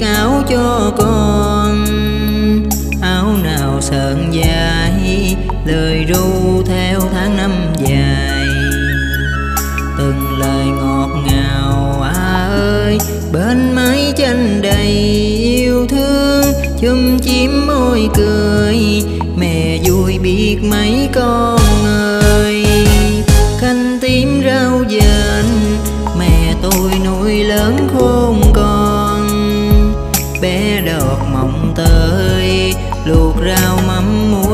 đêm áo cho con. Áo nào sờn dài, lời ru theo tháng năm dài. Từng lời ngọt ngào à ơi, bên mái tranh đầy yêu thương, chum chím môi cười. Mẹ vui biết mấy con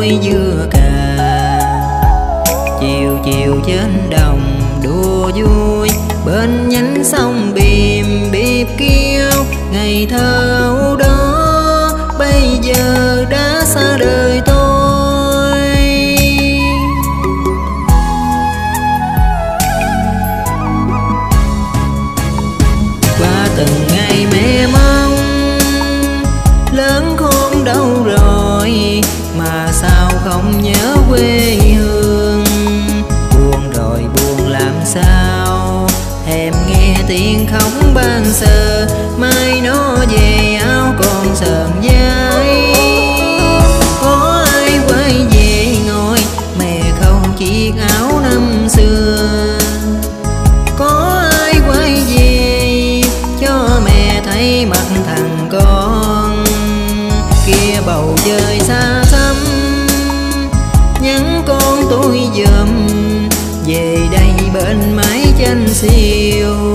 mắm dưa cà. Chiều chiều trên đồng đùa vui, bên nhánh sông bìm bịp kêu. Ngày thơ đó, bây giờ đã xa đời. Không nhớ quê mái siêu.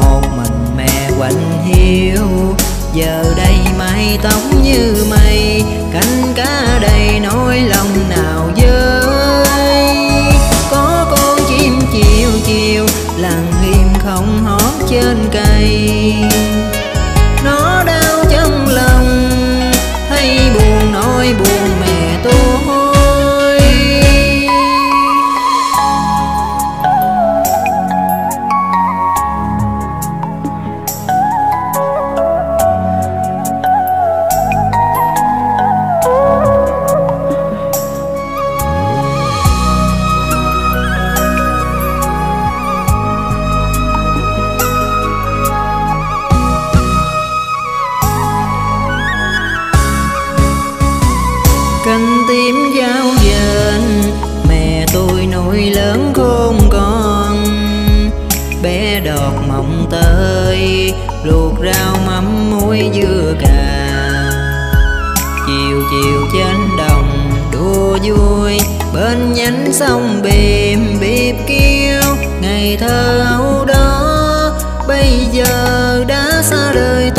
Một mình mẹ quạnh hiu giờ đây mái tóc như mây. đọt mộng tới luộc rau mắm muối dưa cà. Chiều chiều trên đồng đua vui, bên nhánh sông bìm bịp kêu. Ngày thơ đó, bây giờ đã xa đời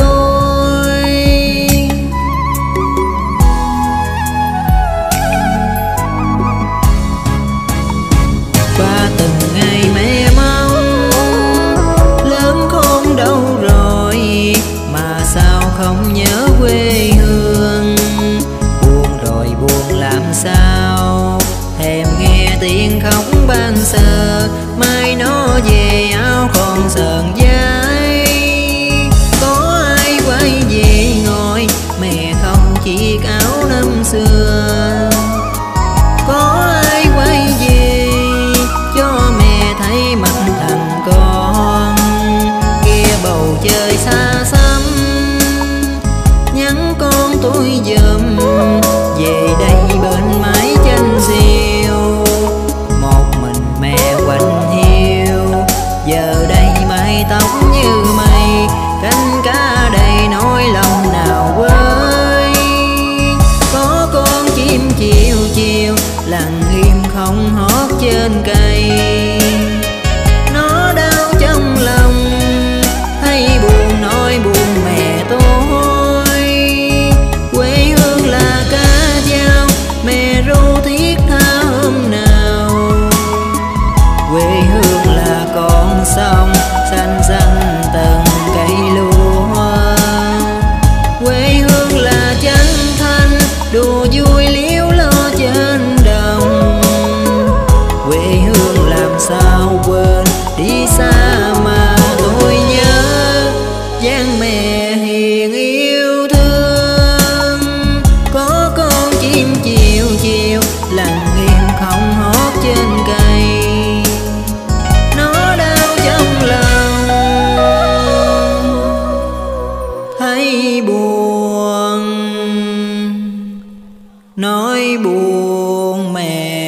quê hương. Buồn rồi buồn làm sao? Thèm nghe tiếng khóc ban sơ. Mai nó về áo còn sờn dai. Có ai quay về ngồi? Mẹ không chiếc áo năm xưa. Có ai quay về? Cho mẹ thấy mặt thằng con. Kia bầu trời xa đàn im không hót trên cây. buồn mẹ.